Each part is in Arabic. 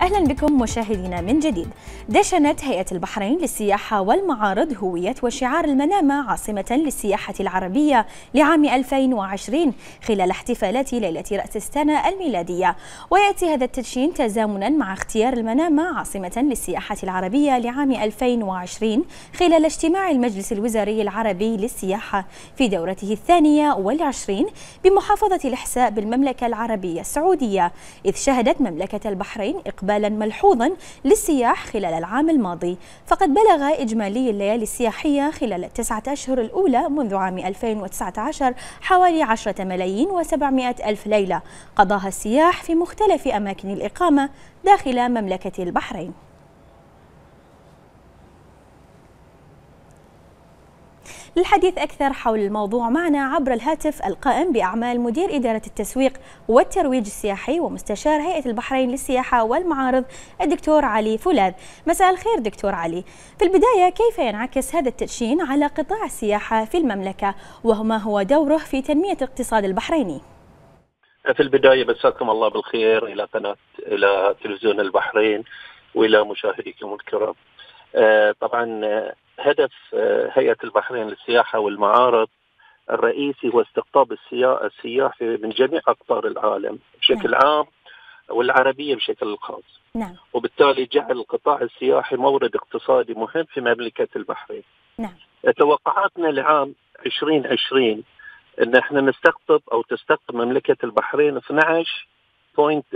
أهلا بكم مشاهدينا من جديد. دشنت هيئة البحرين للسياحة والمعارض هوية وشعار المنامة عاصمة للسياحة العربية لعام 2020 خلال احتفالات ليلة رأس السنة الميلادية. ويأتي هذا التدشين تزامنا مع اختيار المنامة عاصمة للسياحة العربية لعام 2020 خلال اجتماع المجلس الوزاري العربي للسياحة في دورته الثانية والعشرين بمحافظة الإحساء بالمملكة العربية السعودية. إذ شهدت مملكة البحرين إقبالا ملحوظا للسياح خلال العام الماضي. فقد بلغ إجمالي الليالي السياحية خلال التسعة أشهر الأولى منذ عام 2019 حوالي 10 ملايين و700 ألف ليلة. قضاها السياح في مختلف أماكن الإقامة داخل مملكة البحرين. للحديث أكثر حول الموضوع معنا عبر الهاتف القائم بأعمال مدير إدارة التسويق والترويج السياحي ومستشار هيئة البحرين للسياحة والمعارض الدكتور علي فولاذ مساء الخير دكتور علي. في البداية كيف ينعكس هذا التدشين على قطاع السياحة في المملكة؟ وما هو دوره في تنمية الاقتصاد البحريني؟ في البداية مساكم الله بالخير إلى قناة إلى تلفزيون البحرين وإلى مشاهديكم الكرام. طبعا هدف هيئة البحرين للسياحة والمعارض الرئيسي هو استقطاب السياح من جميع أقطار العالم بشكل نعم. عام والعربية بشكل خاص نعم. وبالتالي جعل القطاع السياحي مورد اقتصادي مهم في مملكة البحرين نعم. توقعاتنا لعام 2020 إن إحنا نستقطب أو تستقطب مملكة البحرين 12 بوينت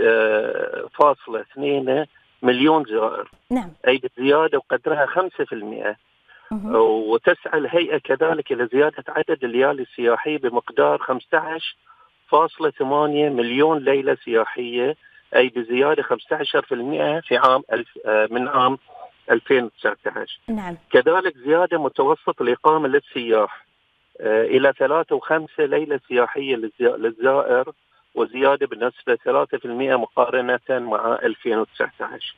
فاصلة اثنين مليون زائر نعم. أي بزيادة وقدرها 5% وتسعى الهيئة كذلك إلى زيادة عدد الليالي السياحية بمقدار 15.8 مليون ليلة سياحية أي بزيادة 15% في عام الف من عام 2019 نعم. كذلك زيادة متوسط الإقامة للسياح إلى ثلاثة وخمسة ليلة سياحية للزائر وزيادة بنسبة 3% مقارنة مع 2019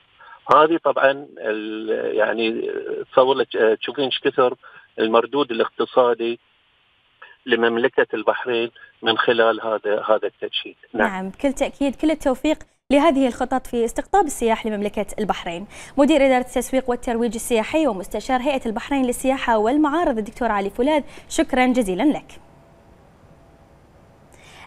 هذه طبعا يعني تصور تشوفين إيش كثر المردود الاقتصادي لمملكة البحرين من خلال هذا هذا التدشين نعم. نعم بكل تأكيد كل التوفيق لهذه الخطط في استقطاب السياح لمملكة البحرين. مدير إدارة التسويق والترويج السياحي ومستشار هيئة البحرين للسياحة والمعارض الدكتور علي فولاذ شكرا جزيلا لك.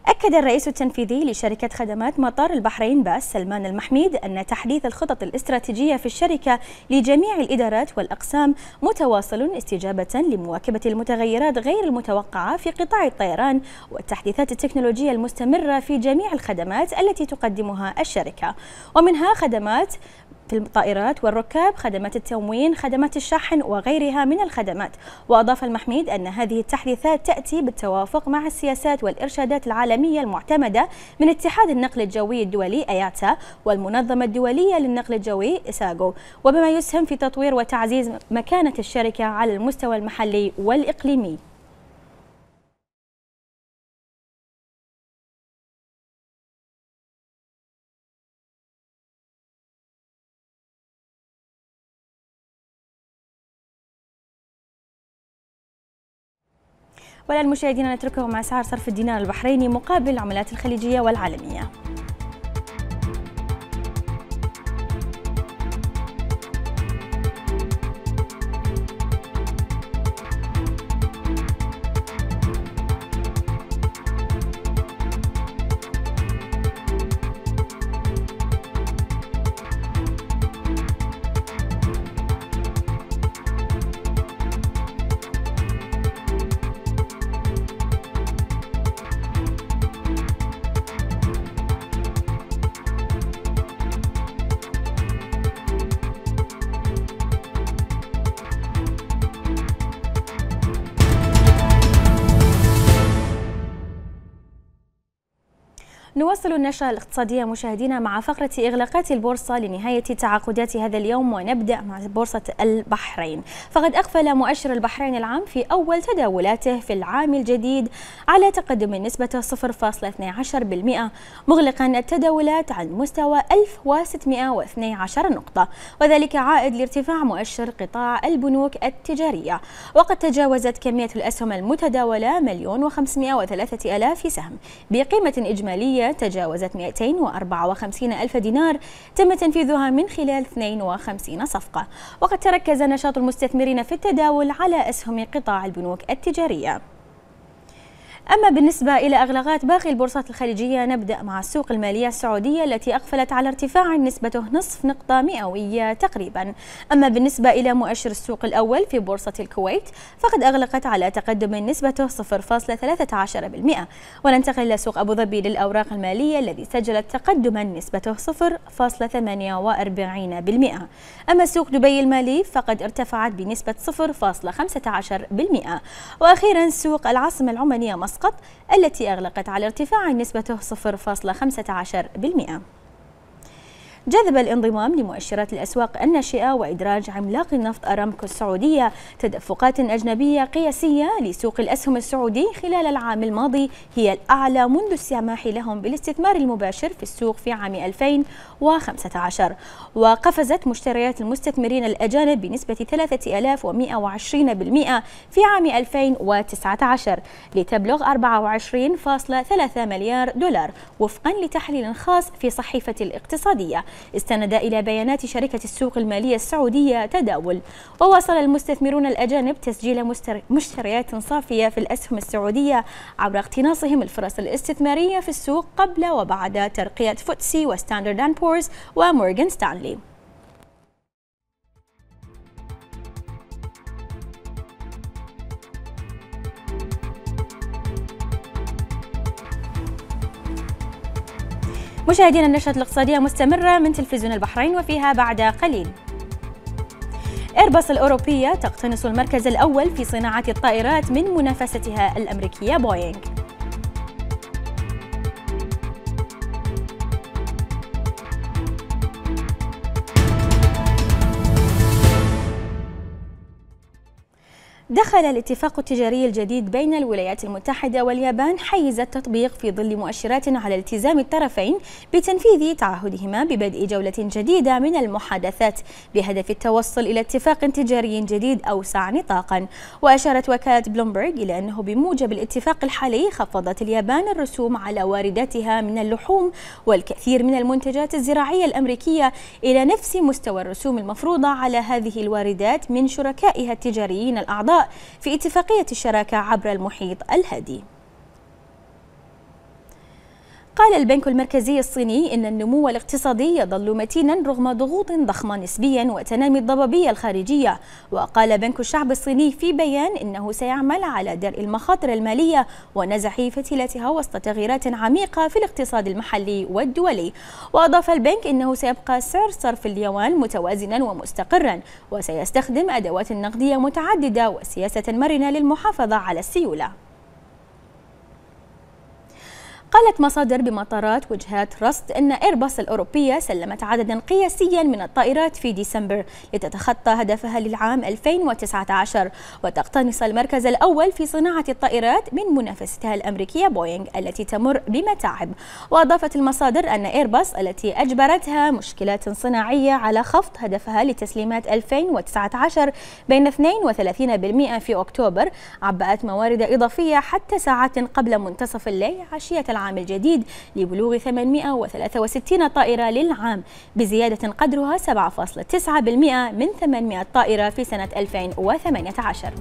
أكد الرئيس التنفيذي لشركة خدمات مطار البحرين باس سلمان المحميد أن تحديث الخطط الاستراتيجية في الشركة لجميع الإدارات والأقسام متواصل استجابة لمواكبة المتغيرات غير المتوقعة في قطاع الطيران والتحديثات التكنولوجية المستمرة في جميع الخدمات التي تقدمها الشركة. ومنها خدمات الطائرات والركاب خدمات التموين خدمات الشحن وغيرها من الخدمات. وأضاف المحميد أن هذه التحديثات تأتي بالتوافق مع السياسات والإرشادات العالمية المعتمدة من اتحاد النقل الجوي الدولي أياتا والمنظمة الدولية للنقل الجوي إساغو. وبما يسهم في تطوير وتعزيز مكانة الشركة على المستوى المحلي والإقليمي. والآن مشاهدينا نترككم مع أسعار صرف الدينار البحريني مقابل العملات الخليجية والعالمية. نواصل النشرة الاقتصادية مشاهدينا مع فقرة إغلاقات البورصة لنهاية تعاقدات هذا اليوم ونبدأ مع بورصة البحرين. فقد أقفل مؤشر البحرين العام في أول تداولاته في العام الجديد على تقدم نسبة 0.12% مغلقا التداولات عن مستوى 1612 نقطة. وذلك عائد لارتفاع مؤشر قطاع البنوك التجارية. وقد تجاوزت كمية الأسهم المتداولة مليون وخمسمائة وثلاثة ألاف سهم بقيمة إجمالية مالية تجاوزت 254 ألف دينار تم تنفيذها من خلال 52 صفقة. وقد تركز نشاط المستثمرين في التداول على أسهم قطاع البنوك التجارية. أما بالنسبة إلى أغلاقات باقي البورصات الخليجية نبدأ مع السوق المالية السعودية التي أقفلت على ارتفاع نسبته نصف نقطة مئوية تقريبا. أما بالنسبة إلى مؤشر السوق الأول في بورصة الكويت فقد أغلقت على تقدم نسبته 0.13% وننتقل إلى سوق أبو ظبي للأوراق المالية الذي سجلت تقدما نسبته 0.48% أما سوق دبي المالي فقد ارتفعت بنسبة 0.15% وأخيرا سوق العاصمة العمانية مسقط مسقط التي أغلقت على ارتفاع نسبته 0.15% جذب الانضمام لمؤشرات الأسواق الناشئة وإدراج عملاق النفط أرامكو السعودية تدفقات أجنبية قياسية لسوق الأسهم السعودي خلال العام الماضي هي الأعلى منذ السماح لهم بالاستثمار المباشر في السوق في عام 2015 وقفزت مشتريات المستثمرين الأجانب بنسبة 3120% في عام 2019 لتبلغ 24.3 مليار دولار وفقا لتحليل خاص في صحيفة الاقتصادية. استند إلى بيانات شركة السوق المالية السعودية تداول. وواصل المستثمرون الأجانب تسجيل مشتريات صافية في الأسهم السعودية عبر اقتناصهم الفرص الاستثمارية في السوق قبل وبعد ترقية فوتسي وستاندرد أند بورز ومورغان ستانلي. مشاهدينا النشرة الاقتصادية مستمرة من تلفزيون البحرين وفيها بعد قليل. ايرباص الأوروبية تقتنص المركز الأول في صناعة الطائرات من منافستها الأمريكية بوينغ دخل الاتفاق التجاري الجديد بين الولايات المتحدة واليابان حيز التطبيق في ظل مؤشرات على التزام الطرفين بتنفيذ تعهدهما ببدء جولة جديدة من المحادثات بهدف التوصل إلى اتفاق تجاري جديد أوسع نطاقا. وأشارت وكالة بلومبرغ إلى أنه بموجب الاتفاق الحالي خفضت اليابان الرسوم على وارداتها من اللحوم والكثير من المنتجات الزراعية الأمريكية إلى نفس مستوى الرسوم المفروضة على هذه الواردات من شركائها التجاريين الأعضاء. في اتفاقية الشراكة عبر المحيط الهادي. قال البنك المركزي الصيني إن النمو الاقتصادي يظل متينا رغم ضغوط ضخمة نسبيا وتنامي الضبابية الخارجية. وقال بنك الشعب الصيني في بيان إنه سيعمل على درء المخاطر المالية ونزح فتيلتها وسط تغييرات عميقة في الاقتصاد المحلي والدولي. وأضاف البنك إنه سيبقى سعر صرف اليوان متوازنا ومستقرا وسيستخدم أدوات نقدية متعددة وسياسة مرنة للمحافظة على السيولة. قالت مصادر بمطارات وجهات رصد أن إيرباص الأوروبية سلمت عددا قياسيا من الطائرات في ديسمبر لتتخطى هدفها للعام 2019 وتقتنص المركز الأول في صناعة الطائرات من منافستها الأمريكية بوينغ التي تمر بمتاعب. وأضافت المصادر أن إيرباص التي أجبرتها مشكلات صناعية على خفض هدفها لتسليمات 2019 بين 32% في أكتوبر عبأت موارد إضافية حتى ساعات قبل منتصف الليل عشية العام الجديد لبلوغ 863 طائرة للعام بزيادة قدرها 7.9% من 800 طائرة في سنة 2018